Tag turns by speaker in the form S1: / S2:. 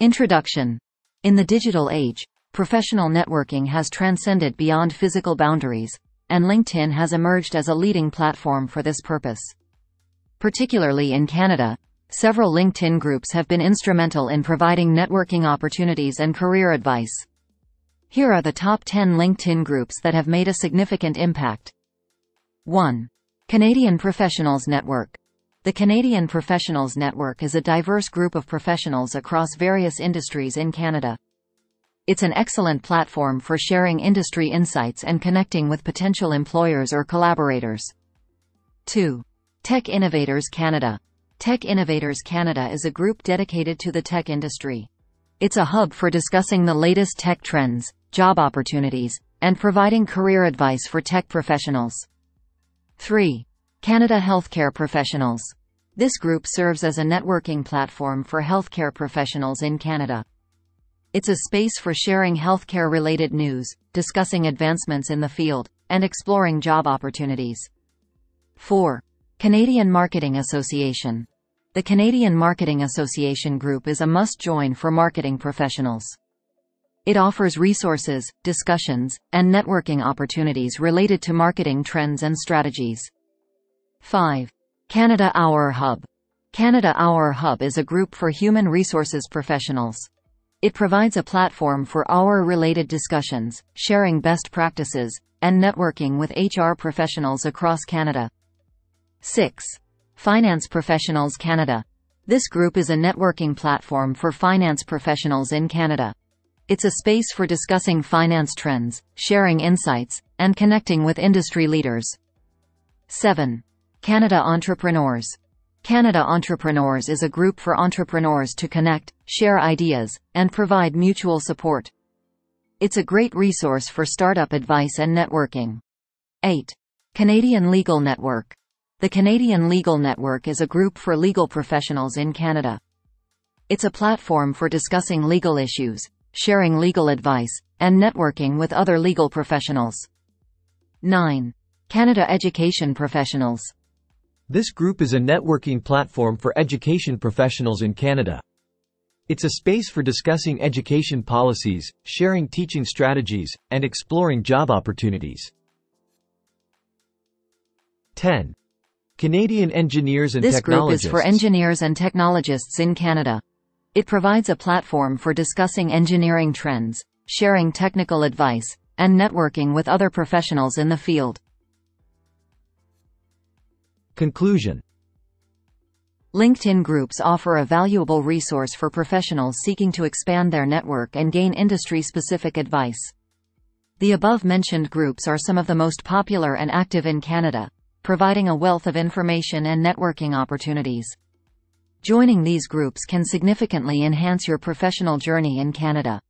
S1: Introduction. In the digital age, professional networking has transcended beyond physical boundaries, and LinkedIn has emerged as a leading platform for this purpose. Particularly in Canada, several LinkedIn groups have been instrumental in providing networking opportunities and career advice. Here are the top 10 LinkedIn groups that have made a significant impact. 1. Canadian Professionals Network. The Canadian Professionals Network is a diverse group of professionals across various industries in Canada. It's an excellent platform for sharing industry insights and connecting with potential employers or collaborators. 2. Tech Innovators Canada. Tech Innovators Canada is a group dedicated to the tech industry. It's a hub for discussing the latest tech trends, job opportunities, and providing career advice for tech professionals. 3. Canada Healthcare Professionals. This group serves as a networking platform for healthcare professionals in Canada. It's a space for sharing healthcare-related news, discussing advancements in the field, and exploring job opportunities. 4. Canadian Marketing Association. The Canadian Marketing Association Group is a must-join for marketing professionals. It offers resources, discussions, and networking opportunities related to marketing trends and strategies. 5. Canada HR Hub. Canada HR Hub is a group for human resources professionals. It provides a platform for HR-related discussions, sharing best practices, and networking with HR professionals across Canada. 6. Finance Professionals Canada. This group is a networking platform for finance professionals in Canada. It's a space for discussing finance trends, sharing insights, and connecting with industry leaders. 7. Canada Entrepreneurs. Canada Entrepreneurs is a group for entrepreneurs to connect, share ideas, and provide mutual support. It's a great resource for startup advice and networking. 8. Canadian Legal Network. The Canadian Legal Network is a group for legal professionals in Canada. It's a platform for discussing legal issues, sharing legal advice, and networking with other legal professionals. 9. Canada Education Professionals.
S2: This group is a networking platform for education professionals in Canada. It's a space for discussing education policies, sharing teaching strategies, and exploring job opportunities. 10. Canadian Engineers and
S1: This
S2: Technologists.
S1: group is for engineers and technologists in Canada. It provides a platform for discussing engineering trends, sharing technical advice, and networking with other professionals in the field.
S2: Conclusion.
S1: LinkedIn groups offer a valuable resource for professionals seeking to expand their network and gain industry-specific advice. The above-mentioned groups are some of the most popular and active in Canada, providing a wealth of information and networking opportunities. Joining these groups can significantly enhance your professional journey in Canada.